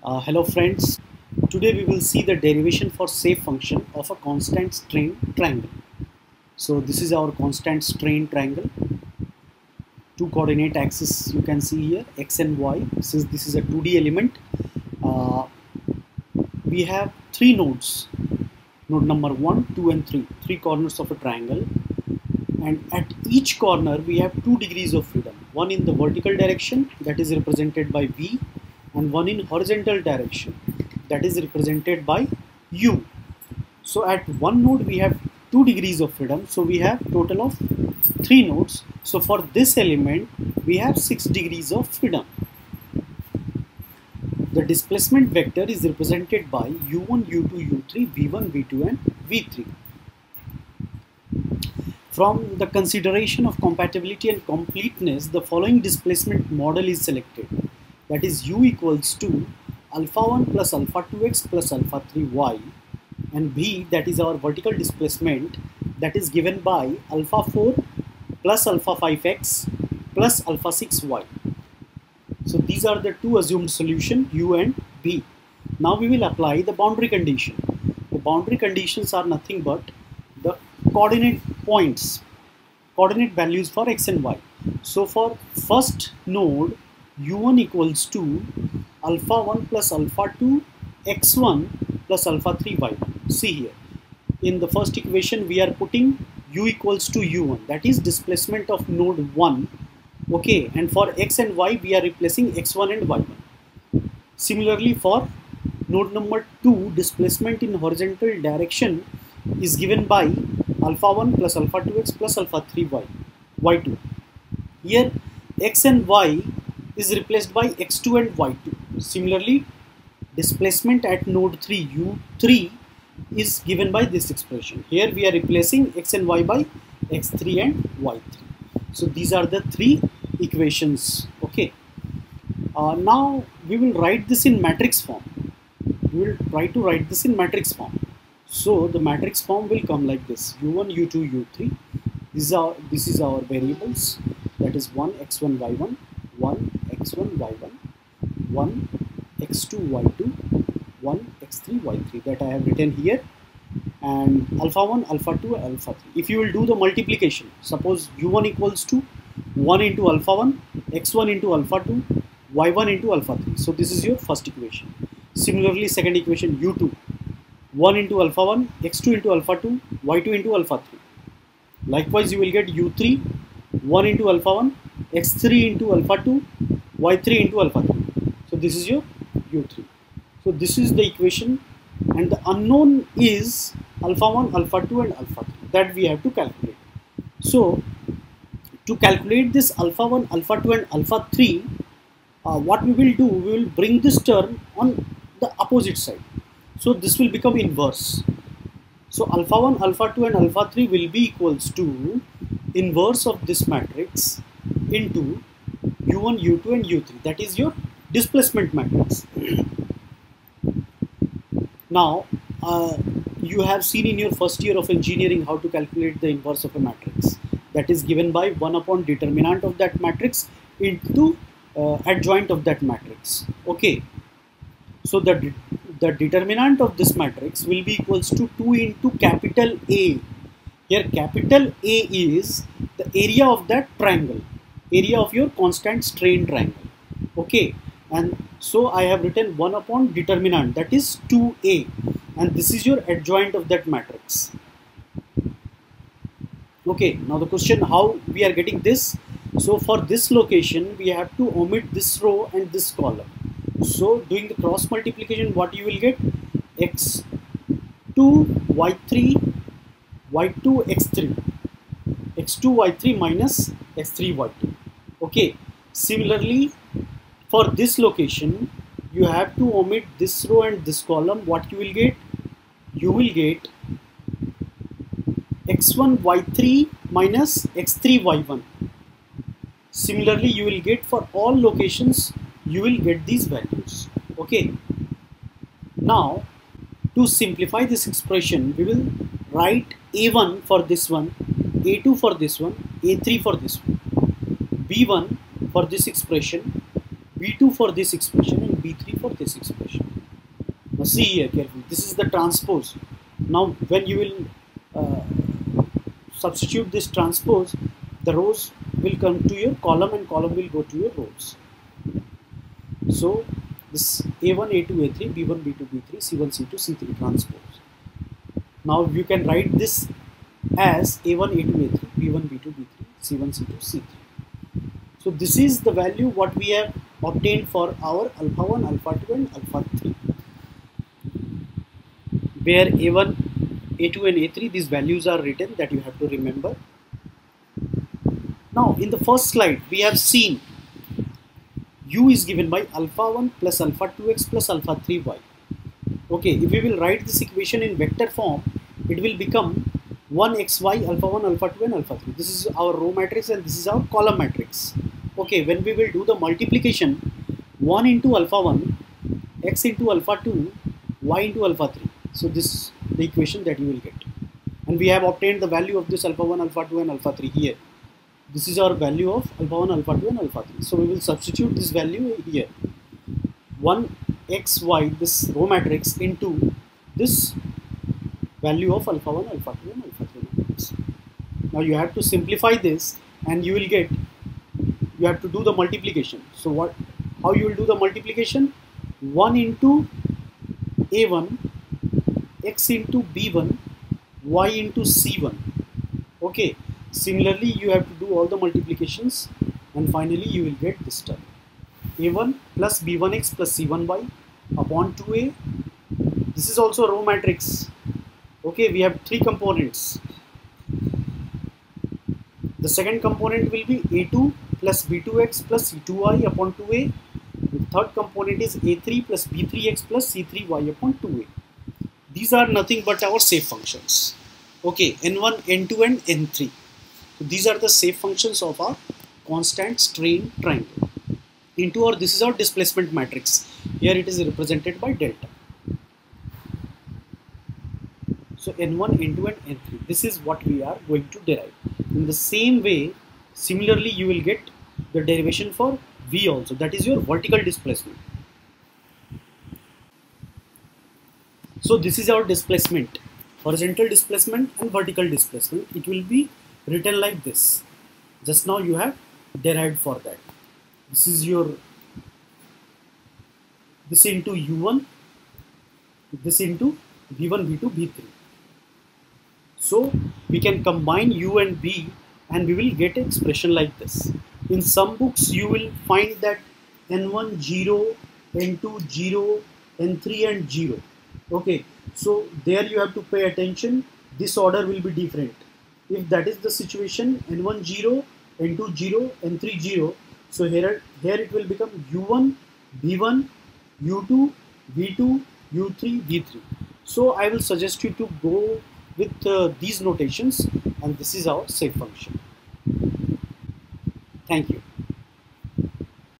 Uh, hello friends, today we will see the derivation for shape function of a constant strain triangle. So this is our constant strain triangle. Two coordinate axes you can see here x and y since this is a 2D element. Uh, we have three nodes, node number 1, 2 and 3, three corners of a triangle and at each corner we have two degrees of freedom one in the vertical direction that is represented by V and one in horizontal direction that is represented by U. So at one node we have 2 degrees of freedom so we have total of 3 nodes. So for this element we have 6 degrees of freedom. The displacement vector is represented by U1, U2, U3, V1, V2 and V3. From the consideration of compatibility and completeness, the following displacement model is selected. That is u equals to alpha 1 plus alpha 2x plus alpha 3y and b that is our vertical displacement that is given by alpha 4 plus alpha 5x plus alpha 6y. So these are the two assumed solution u and b. Now we will apply the boundary condition. The boundary conditions are nothing but the coordinate points, coordinate values for x and y. So for first node u1 equals to alpha 1 plus alpha 2 x1 plus alpha 3 y1. See here, in the first equation we are putting u equals to u1 that is displacement of node 1 okay and for x and y we are replacing x1 and y1 similarly for node number 2 displacement in horizontal direction is given by alpha 1 plus alpha 2x plus alpha 3y y2 here x and y is replaced by x2 and y2 similarly displacement at node 3 u3 is given by this expression. Here we are replacing x and y by x3 and y3 so these are the three equations. Okay. Uh, now we will write this in matrix form. We will try to write this in matrix form. So the matrix form will come like this. U1 u2 u3 these are this is our variables. That is 1 x1 y1 1 x1 y1 1 x2 y2 1 x3 y3 that I have written here and alpha 1 alpha 2 alpha 3 if you will do the multiplication suppose u1 equals to 1 into alpha 1 x1 into alpha 2 y1 into alpha 3 so this is your first equation. Similarly second equation u2 1 into alpha 1 x2 into alpha 2 y2 into alpha 3 likewise you will get u3 1 into alpha 1 x3 into alpha 2 y3 into alpha 3 so this is your u3 so this is the equation and the unknown is alpha 1 alpha 2 and alpha 3 that we have to calculate. So to calculate this alpha 1 alpha 2 and alpha 3 uh, what we will do we will bring this term on the opposite side. So this will become inverse. So alpha 1 alpha 2 and alpha 3 will be equals to inverse of this matrix into u1 u2 and u3 that is your displacement matrix. Now uh, you have seen in your first year of engineering how to calculate the inverse of a matrix. That is given by 1 upon determinant of that matrix into uh, adjoint of that matrix. Okay. So the the determinant of this matrix will be equals to 2 into capital A. Here capital A is the area of that triangle area of your constant strain triangle. Okay? And so I have written 1 upon determinant that is 2a and this is your adjoint of that matrix. Okay? Now the question how we are getting this? So for this location we have to omit this row and this column. So doing the cross multiplication what you will get? X2 y3 y2 x3 x2 y3 minus x3 y2 okay. Similarly for this location you have to omit this row and this column. What you will get? You will get x1 y3 minus x3 y1 similarly you will get for all locations you will get these values. Okay. Now to simplify this expression we will write a1 for this one a2 for this one a3 for this one b1 for this expression B2 for this expression and B3 for this expression. Now see here carefully, this is the transpose. Now when you will uh, substitute this transpose, the rows will come to your column and column will go to your rows. So this A1, A2, A3, B1, B2, B3, C1, C2, C3 transpose. Now you can write this as A1, A2, A3, B1, B2, B3, C1, C2, C3. So this is the value what we have obtained for our alpha 1, alpha 2 and alpha 3. Where A1, A2 and A3 these values are written that you have to remember. Now in the first slide we have seen u is given by alpha 1 plus alpha 2x plus alpha 3y. Okay, if we will write this equation in vector form, it will become 1xy alpha 1 alpha 2 and alpha 3. This is our row matrix and this is our column matrix. Okay, when we will do the multiplication 1 into alpha 1, x into alpha 2, y into alpha 3. So this is the equation that you will get. And we have obtained the value of this alpha 1, alpha 2 and alpha 3 here this is our value of alpha 1 alpha 2 and alpha 3 so we will substitute this value here 1 x y this row matrix into this value of alpha 1 alpha 2 and alpha 3 matrix now you have to simplify this and you will get you have to do the multiplication so what how you will do the multiplication 1 into a1 x into b1 y into c1 okay Similarly, you have to do all the multiplications and finally you will get this term. A1 plus B1x plus C1y upon 2A. This is also a row matrix. Okay, we have three components. The second component will be A2 plus B2x plus C2y upon 2A. The third component is A3 plus B3x plus C3y upon 2A. These are nothing but our shape functions. Okay, N1, N2 and N3. So these are the shape functions of our constant strain triangle. Into our this is our displacement matrix. Here it is represented by delta. So N1, N2 and N3. This is what we are going to derive. In the same way, similarly you will get the derivation for V also. That is your vertical displacement. So this is our displacement. Horizontal displacement and vertical displacement. It will be written like this just now you have derived for that this is your this into u1 this into v1 v2 v3 so we can combine u and b and we will get an expression like this. In some books you will find that n1 0 n2 0 n3 and 0 okay so there you have to pay attention. This order will be different. If that is the situation n1 0 n2 0 n3 0 so here here it will become u1 b1 u2 v2 u3 v3 so i will suggest you to go with uh, these notations and this is our shape function. Thank you